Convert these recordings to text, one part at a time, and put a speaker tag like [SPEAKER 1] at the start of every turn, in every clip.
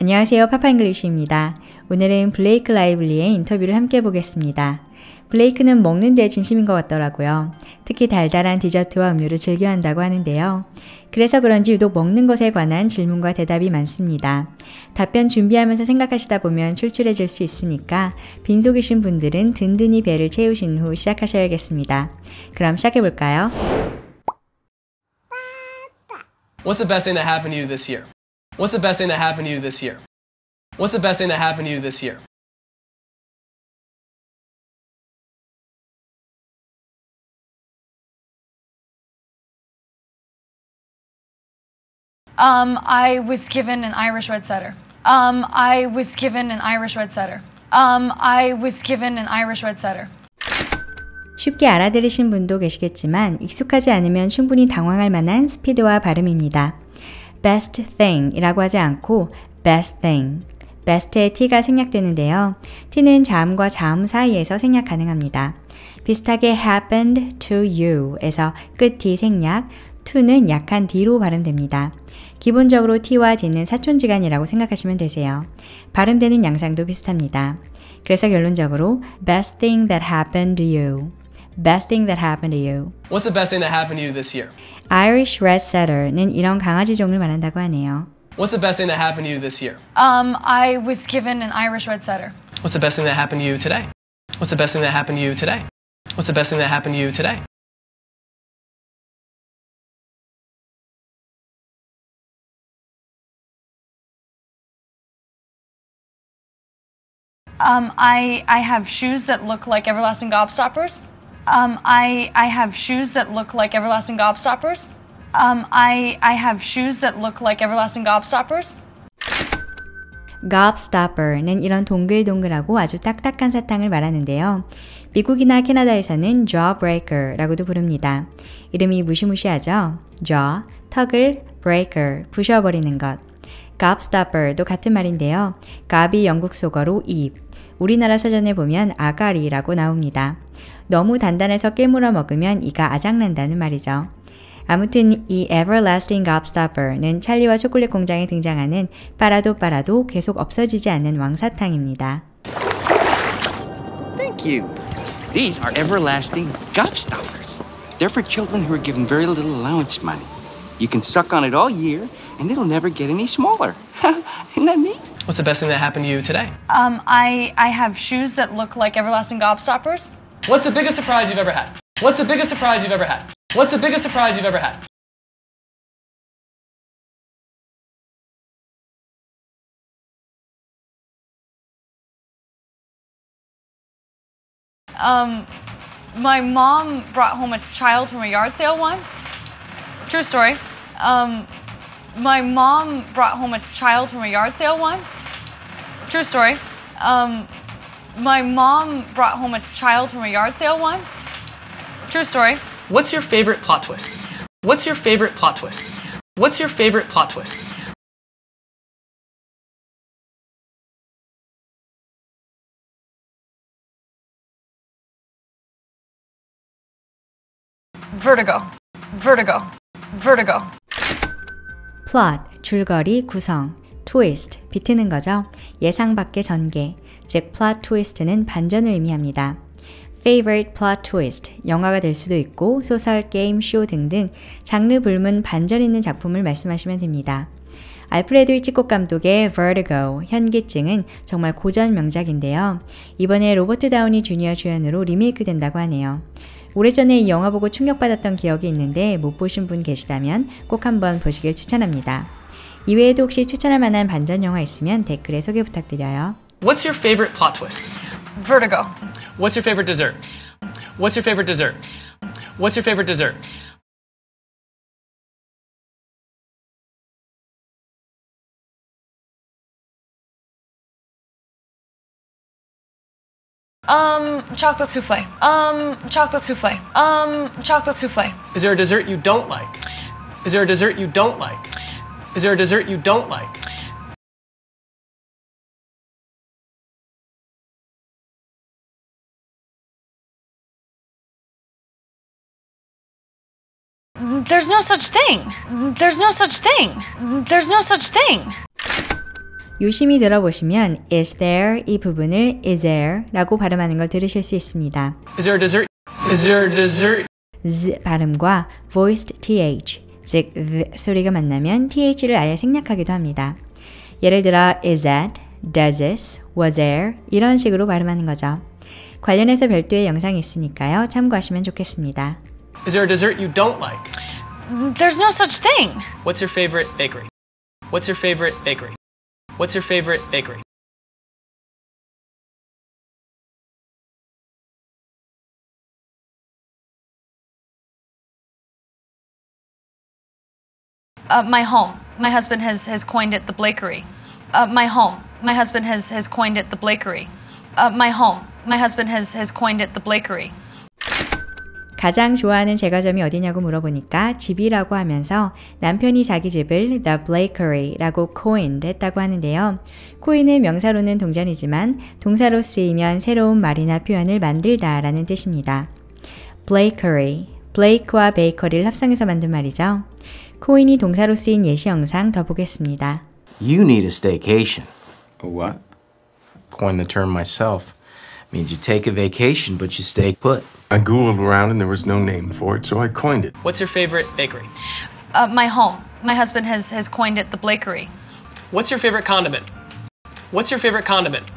[SPEAKER 1] 안녕하세요. 파파잉글리쉬입니다. 오늘은 블레이크 라이블리의 인터뷰를 함께 보겠습니다. 블레이크는 먹는 데 진심인 것 같더라고요. 특히 달달한 디저트와 음료를 즐겨 한다고 하는데요. 그래서 그런지 유독 먹는 것에 관한 질문과 대답이 많습니다. 답변 준비하면서 생각하시다 보면 출출해질 수 있으니까 빈속이신 분들은 든든히 배를 채우신 후 시작하셔야겠습니다. 그럼 시작해 볼까요?
[SPEAKER 2] What's the best thing that happened to you this year? What's the best thing that happened to you this year? What's the best thing that happened to you this year?
[SPEAKER 3] Um, I was given an Irish red setter. Um, I was given an Irish red setter. Um, I was given an Irish red setter.
[SPEAKER 1] 쉽게 알아들으신 분도 계시겠지만 익숙하지 않으면 충분히 당황할 만한 스피드와 발음입니다. Best thing 이라고 하지 않고 best thing. best의 t가 생략되는데요. t는 자음과 자음 사이에서 생략 가능합니다. 비슷하게 happened to you에서 끝 t 생략, to는 약한 d로 발음됩니다. 기본적으로 t와 d는 사촌지간이라고 생각하시면 되세요. 발음되는 양상도 비슷합니다. 그래서 결론적으로 best thing that happened to you. best thing that happened to you.
[SPEAKER 2] What's the best thing that happened to you this year?
[SPEAKER 1] Irish Red Setter는 이런 강아지 종을 말한다고 하네요.
[SPEAKER 2] What's the best thing that happened to you this year?
[SPEAKER 3] Um, I was given an Irish red setter.
[SPEAKER 2] What's the best thing that happened to you today? What's the best thing that happened to you today? What's the best thing that happened to you today?
[SPEAKER 3] Um, I, I have shoes that look like everlasting gobstoppers. Um, I, I have shoes that look like everlasting gobstoppers. Um, I, I have shoes that look like everlasting gobstoppers.
[SPEAKER 1] gobstopper는 이런 동글동글하고 아주 딱딱한 사탕을 말하는데요. 미국이나 캐나다에서는 jawbreaker라고도 부릅니다. 이름이 무시무시하죠? jaw, 턱을 breaker, 부셔버리는 것. gobstopper도 같은 말인데요. gob이 영국 속어로 입, 우리나라 사전에 보면 아가리라고 나옵니다. 너무 단단해서 깨물어 먹으면 이가 아작난다는 말이죠. 아무튼 이 Everlasting Gobstopper는 찰리와 초콜릿 공장에 등장하는 빨아도 빨아도 계속 없어지지 않는 왕사탕입니다.
[SPEAKER 4] Thank you. These are everlasting gobstoppers. They're for children who are given very little allowance money. You can suck on it all year, and it'll never get any smaller. Isn't that neat?
[SPEAKER 2] What's the best thing that happened to you today?
[SPEAKER 3] Um, I, I have shoes that look like everlasting gobstoppers.
[SPEAKER 2] What's the biggest surprise you've ever had? What's the biggest surprise you've ever had? What's the biggest surprise you've ever had?
[SPEAKER 3] Um, my mom brought home a child from a yard sale once. True story. Um, my mom brought home a child from a yard sale once. True story. Um, my mom brought home a child from a yard sale once. True story.
[SPEAKER 2] What's your favorite plot twist? What's your favorite plot twist? What's your favorite plot twist?
[SPEAKER 3] Vertigo. Vertigo. Vertigo.
[SPEAKER 1] Plot, 줄거리, 구성, twist, 비트는 거죠. 예상 밖의 전개, 즉 plot twist는 반전을 의미합니다. favorite plot twist, 영화가 될 수도 있고 소설, 게임, 쇼 등등 장르 불문 반전 있는 작품을 말씀하시면 됩니다. 알프레드 히치콕 감독의 Vertigo, 현기증은 정말 고전 명작인데요. 이번에 로버트 다우니 주니어 주연으로 리메이크 된다고 하네요. 오래전에 이 영화 보고 충격받았던 기억이 있는데 못 보신 분 계시다면 꼭 한번 보시길 추천합니다. 이외에도 혹시 추천할 만한 반전 영화 있으면 댓글에 소개 부탁드려요.
[SPEAKER 2] What's your favorite plot twist?
[SPEAKER 3] Vertigo.
[SPEAKER 2] What's your favorite dessert? What's your favorite dessert? What's your favorite dessert?
[SPEAKER 3] Um, chocolate souffle. Um, chocolate souffle. Um, chocolate souffle.
[SPEAKER 2] Is there a dessert you don't like? Is there a dessert you don't like? Is there a dessert you don't like?
[SPEAKER 3] There's no such thing. There's no such thing. There's no such thing.
[SPEAKER 1] 유심히 들어보시면 is there 이 부분을 is there 라고 발음하는 걸 들으실 수 있습니다.
[SPEAKER 2] Is there a dessert? Is there a dessert?
[SPEAKER 1] z 발음과 voiced th, 즉 the 소리가 만나면 th를 아예 생략하기도 합니다. 예를 들어 is that, does this, was there 이런 식으로 발음하는 거죠. 관련해서 별도의 영상이 있으니까요. 참고하시면 좋겠습니다.
[SPEAKER 2] Is there a dessert you don't like?
[SPEAKER 3] There's no such thing.
[SPEAKER 2] What's your favorite bakery? What's your favorite bakery? What's your favorite bakery?
[SPEAKER 3] Uh, my home. My husband has, has coined it the Blakery. Uh, my home. My husband has, has coined it the Blakery. Uh, my home. My husband has, has coined it the Blakery.
[SPEAKER 1] 가장 좋아하는 제과점이 어디냐고 물어보니까 집이라고 하면서 남편이 자기 집을 The Blakery라고 coined 했다고 하는데요. coin은 명사로는 동전이지만 동사로 쓰이면 새로운 말이나 표현을 만들다 라는 뜻입니다. Blakery, Blake와 Bakery를 합성해서 만든 말이죠. coin이 동사로 쓰인 예시 영상 더 보겠습니다.
[SPEAKER 5] You need a staycation.
[SPEAKER 6] A what?
[SPEAKER 5] Coined the term myself. Means you take a vacation, but you stay put.
[SPEAKER 6] I Googled around and there was no name for it, so I coined it.
[SPEAKER 2] What's your favorite bakery?
[SPEAKER 3] Uh, my home. My husband has, has coined it the Blakery.
[SPEAKER 2] What's your favorite condiment? What's your favorite condiment?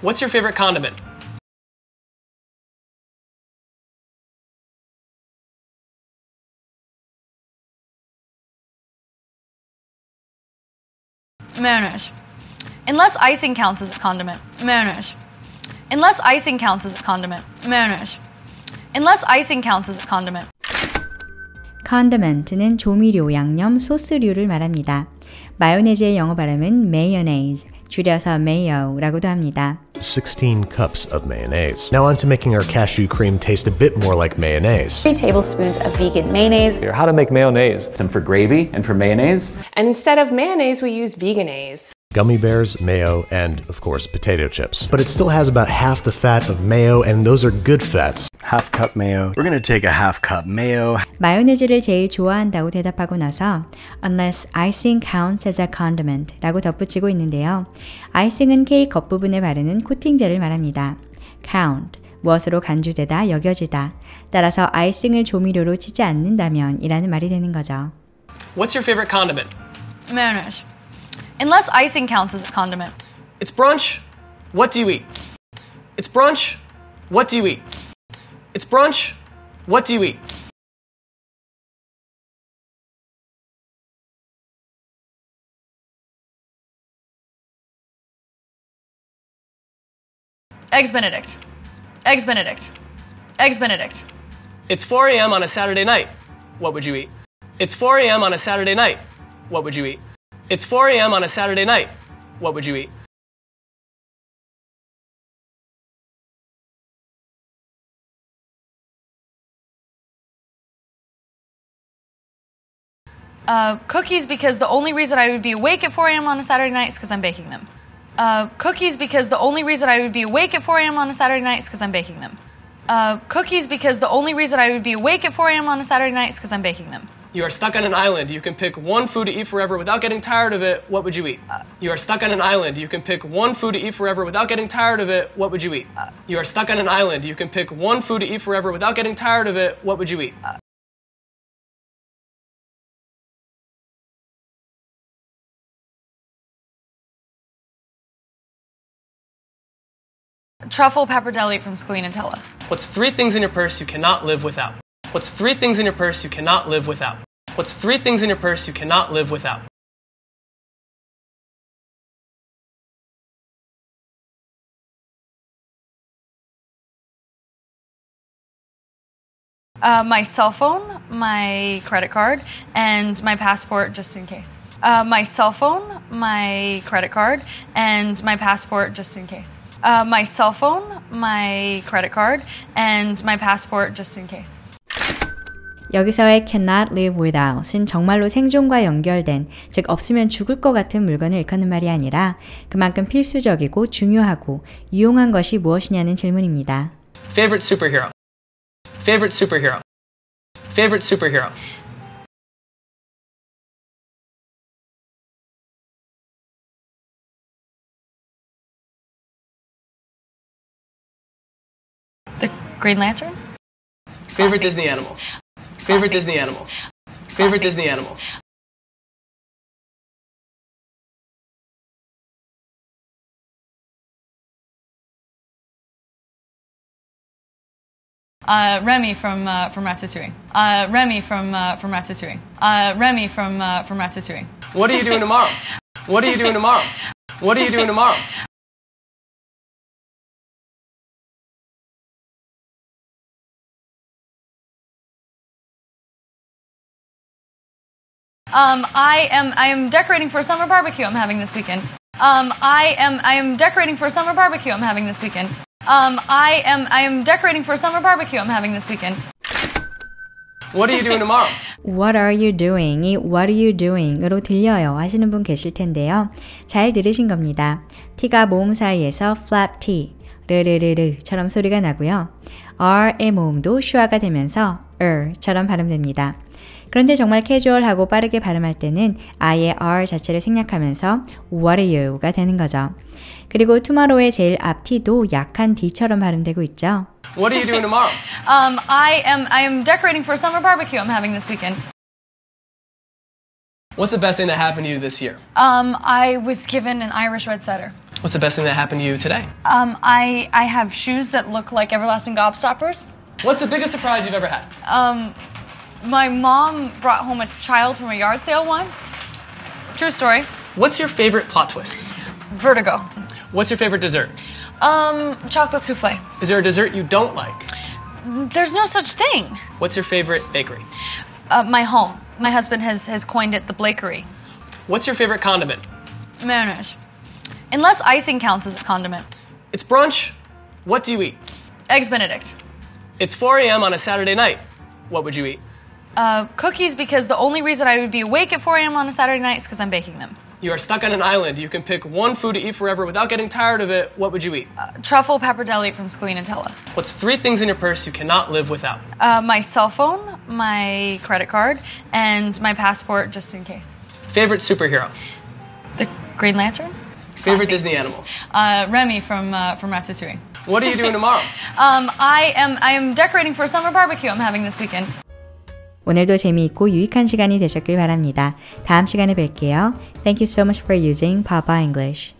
[SPEAKER 2] What's your favorite condiment?
[SPEAKER 3] Mayonnaise. Unless icing counts as a condiment. Mayonnaise. Unless icing counts as a condiment. Mayonnaise. Unless icing counts as a condiment.
[SPEAKER 1] condiment는 조미료, 양념, 소스류를 말합니다. 마요네즈의 영어 발음은 mayonnaise, 줄여서 mayo라고도 합니다.
[SPEAKER 7] 16 cups of mayonnaise. Now on to making our cashew cream taste a bit more like mayonnaise.
[SPEAKER 8] three tablespoons of vegan mayonnaise.
[SPEAKER 9] How to make mayonnaise.
[SPEAKER 10] Some for gravy and for mayonnaise.
[SPEAKER 11] And instead of mayonnaise, we use veganaise.
[SPEAKER 7] Gummy bears, mayo, and of course potato chips. But it still has about half the fat of mayo, and those are good fats.
[SPEAKER 9] Half cup mayo.
[SPEAKER 5] We're gonna take a half cup mayo,
[SPEAKER 1] 마요네즈를 제일 좋아한다고 대답하고 나서 unless icing counts as a condiment 라고 덧붙이고 있는데요. 아이싱은 케이크 겉부분에 바르는 코팅제를 말합니다. count, 무엇으로 간주되다, 여겨지다. 따라서 아이싱을 조미료로 치지 않는다면 이라는 말이 되는 거죠.
[SPEAKER 2] What's your favorite condiment?
[SPEAKER 3] Mayonnaise. Unless icing counts as a condiment.
[SPEAKER 2] It's brunch. What do you eat? It's brunch. What do you eat? It's brunch. What do you eat?
[SPEAKER 3] Eggs Benedict. Eggs Benedict. Eggs Benedict.
[SPEAKER 2] It's 4 a.m. on a Saturday night. What would you eat? It's 4 a.m. on a Saturday night. What would you eat? It's 4 a.m. on a Saturday night. What would you eat?
[SPEAKER 3] Uh, cookies because the only reason I would be awake at 4 a.m. on a Saturday night is because I'm baking them. Uh, cookies because the only reason I would be awake at 4 a.m. on a Saturday night is because I'm baking them. Uh, cookies because the only reason I would be awake at 4 a.m. on a Saturday night is because I'm baking them.
[SPEAKER 2] You are stuck on an island. You can pick one food to eat forever without getting tired of it. What would you eat? Uh, you are stuck on an island. You can pick one food to eat forever without getting tired of it. What would you eat? Uh, you are stuck on an island. You can pick one food to eat forever without getting tired of it. What would you eat?
[SPEAKER 3] Uh, Truffle pappardelle from Scalinatella.
[SPEAKER 2] What's three things in your purse you cannot live without? What's three things in your purse you cannot live without? What's three things in your purse you cannot live without?
[SPEAKER 3] Uh, my cell phone, my credit card, and my passport just in case. Uh, my cell phone, my credit card, and my passport just in case. Uh, my cell phone, my credit card, and my passport just in case.
[SPEAKER 1] 여기서의 cannot live without은 정말로 생존과 연결된, 즉 없으면 죽을 것 같은 물건을 일컫는 말이 아니라 그만큼 필수적이고 중요하고 유용한 것이 무엇이냐는 질문입니다.
[SPEAKER 2] Favorite superhero. Favorite superhero. Favorite superhero.
[SPEAKER 3] The Green Lantern?
[SPEAKER 2] Favorite Disney animal. Favorite Disney animal? Favorite Disney animal?
[SPEAKER 3] Uh, Remy from uh, from Ratatouille. Uh, Remy from uh, from Ratatouille. Uh, Remy from uh, from Ratatouille.
[SPEAKER 2] What are you doing tomorrow? What are you doing tomorrow? What are you doing tomorrow?
[SPEAKER 3] Um, I am I am decorating for a summer barbecue I'm having this weekend. Um, I am I am decorating for a summer barbecue I'm having this weekend. Um, I am I am decorating for a summer barbecue I'm having this weekend.
[SPEAKER 2] What are you doing tomorrow?
[SPEAKER 1] What are you doing? 이 What are you doing?으로 들려요 하시는 분 계실 텐데요. 잘 들으신 겁니다. T가 모음 사이에서 flap T, 르르르르처럼 소리가 나고요. R의 모음도 슈아가 되면서 er처럼 발음됩니다. 그런데 정말 캐주얼하고 빠르게 발음할 때는 아예 R 자체를 생략하면서 What are you가 되는 거죠. 그리고 tomorrow의 제일 앞 T도 약한 D처럼 발음되고 있죠.
[SPEAKER 2] What are you doing tomorrow?
[SPEAKER 3] Um, I am I am decorating for a summer barbecue I'm having this weekend.
[SPEAKER 2] What's the best thing that happened to you this year?
[SPEAKER 3] Um, I was given an Irish red setter.
[SPEAKER 2] What's the best thing that happened to you today?
[SPEAKER 3] Um, I I have shoes that look like everlasting gobstoppers.
[SPEAKER 2] What's the biggest surprise you've ever had?
[SPEAKER 3] Um, my mom brought home a child from a yard sale once. True story.
[SPEAKER 2] What's your favorite plot twist?
[SPEAKER 3] Vertigo.
[SPEAKER 2] What's your favorite dessert?
[SPEAKER 3] Um, chocolate souffle.
[SPEAKER 2] Is there a dessert you don't like?
[SPEAKER 3] There's no such thing.
[SPEAKER 2] What's your favorite bakery?
[SPEAKER 3] Uh, my home. My husband has, has coined it the Blakery.
[SPEAKER 2] What's your favorite condiment?
[SPEAKER 3] Mayonnaise. Unless icing counts as a condiment.
[SPEAKER 2] It's brunch. What do you eat?
[SPEAKER 3] Eggs Benedict.
[SPEAKER 2] It's 4 a.m. on a Saturday night. What would you eat?
[SPEAKER 3] Uh, cookies because the only reason I would be awake at 4 a.m. on a Saturday night is because I'm baking them.
[SPEAKER 2] You are stuck on an island. You can pick one food to eat forever without getting tired of it. What would you eat?
[SPEAKER 3] Uh, truffle pappardelle from Scalinatella.
[SPEAKER 2] What's three things in your purse you cannot live without?
[SPEAKER 3] Uh, my cell phone, my credit card, and my passport just in case.
[SPEAKER 2] Favorite superhero?
[SPEAKER 3] The Green Lantern?
[SPEAKER 2] Favorite Disney animal?
[SPEAKER 3] Uh, Remy from, uh, from Ratatouille.
[SPEAKER 2] What are you doing tomorrow?
[SPEAKER 3] um, I am I am decorating for a summer barbecue I'm having this weekend.
[SPEAKER 1] 오늘도 재미있고 유익한 시간이 되셨길 바랍니다. 다음 시간에 뵐게요. Thank you so much for using Papa English.